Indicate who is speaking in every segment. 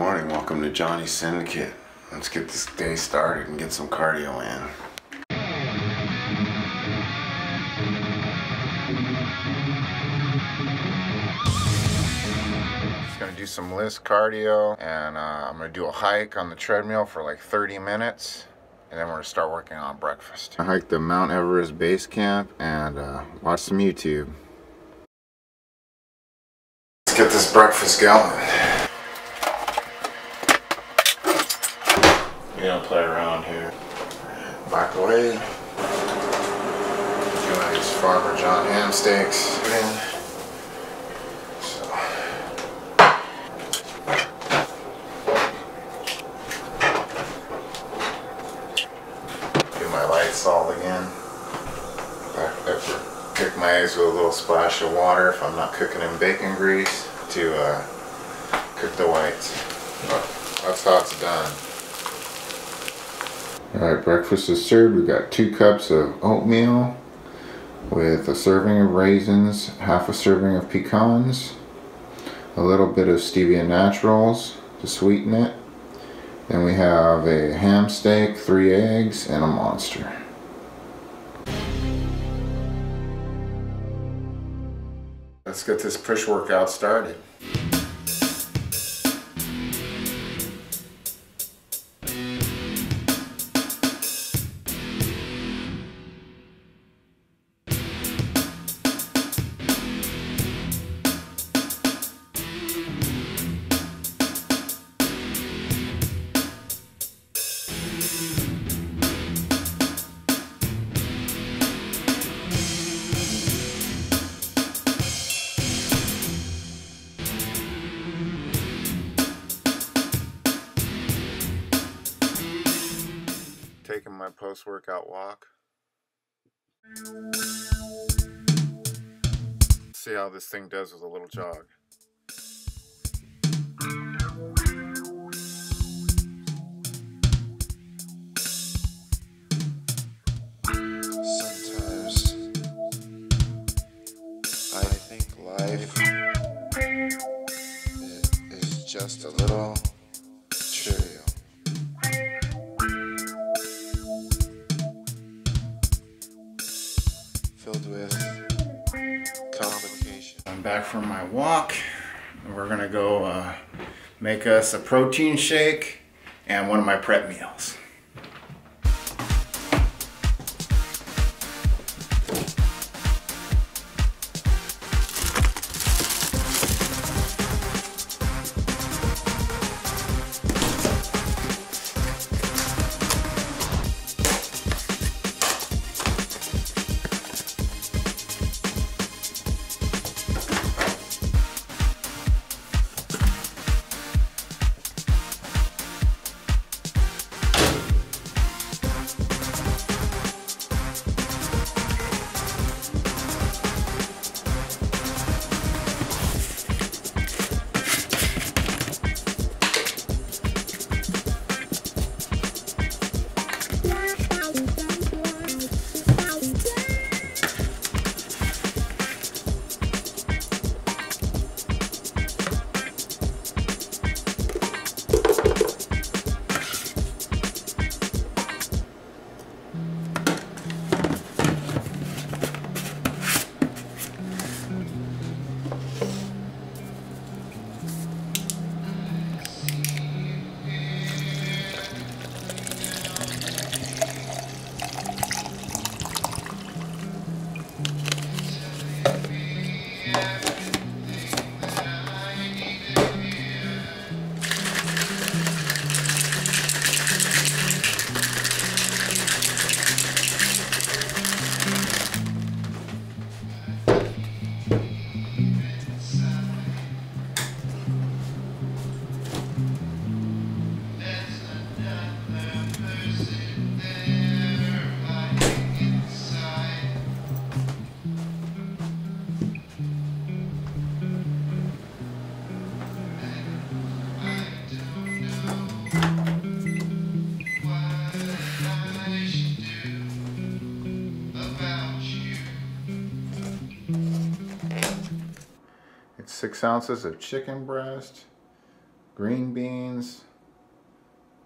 Speaker 1: Morning, welcome to Johnny Syndicate. Let's get this day started and get some cardio in. Just gonna do some LISS cardio and uh, I'm gonna do a hike on the treadmill for like 30 minutes and then we're gonna start working on breakfast. I hiked the Mount Everest base camp and uh, watch some YouTube. Let's get this breakfast going. We don't play around here. Back away. Doing these Farmer John ham steaks. In. So. Do my light salt again. Black pepper. Cook my eggs with a little splash of water if I'm not cooking in bacon grease to uh, cook the whites. That's how it's done. Alright, breakfast is served. We've got two cups of oatmeal with a serving of raisins, half a serving of pecans, a little bit of stevia naturals to sweeten it. Then we have a ham steak, three eggs, and a monster. Let's get this push workout started. Taking my post workout walk. See how this thing does with a little jog.
Speaker 2: Sometimes I think life is just a little Filled with complications.
Speaker 1: I'm back from my walk. We're gonna go uh, make us a protein shake and one of my prep meals. Six ounces of chicken breast, green beans,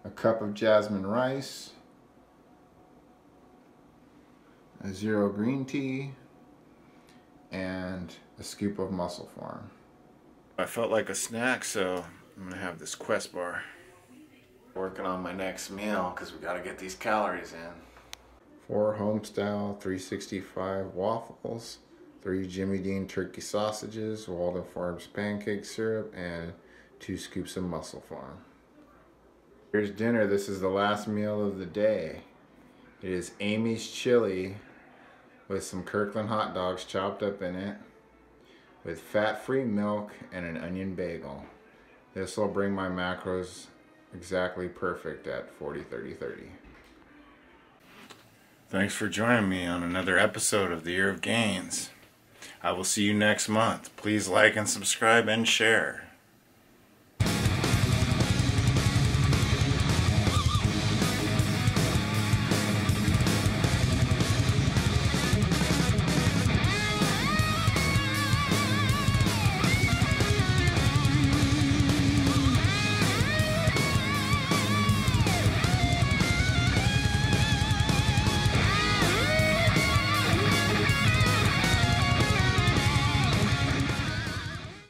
Speaker 1: a cup of jasmine rice, a zero green tea, and a scoop of MusclePharm. I felt like a snack, so I'm gonna have this Quest bar. Working on my next meal because we gotta get these calories in. Four homestyle 365 waffles, three Jimmy Dean turkey sausages, Walden Farms pancake syrup, and two scoops of MusclePharm. Here's dinner. This is the last meal of the day. It is Amy's chili with some Kirkland hot dogs chopped up in it with fat-free milk and an onion bagel. This will bring my macros exactly perfect at 40 30 30. Thanks for joining me on another episode of the Year of Gains. I will see you next month. Please like and subscribe and share.